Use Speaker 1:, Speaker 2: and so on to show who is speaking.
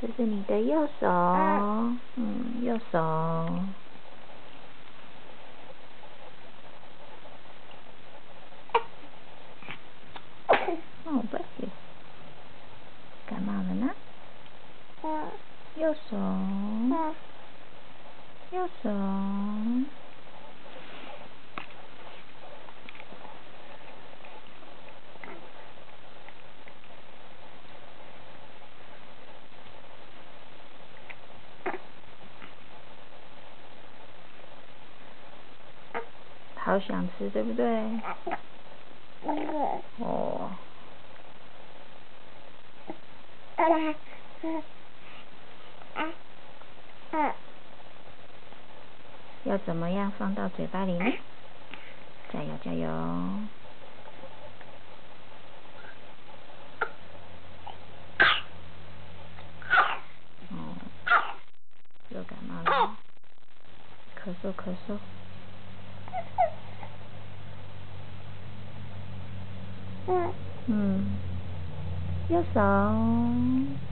Speaker 1: 这是你的右手，嗯，右手。哦，不行，感冒了呢？右手，右手。好想吃，对不对？哦。要怎么样放到嘴巴里呢？加油加油！哦，又感冒了，咳嗽咳嗽。嗯，右手。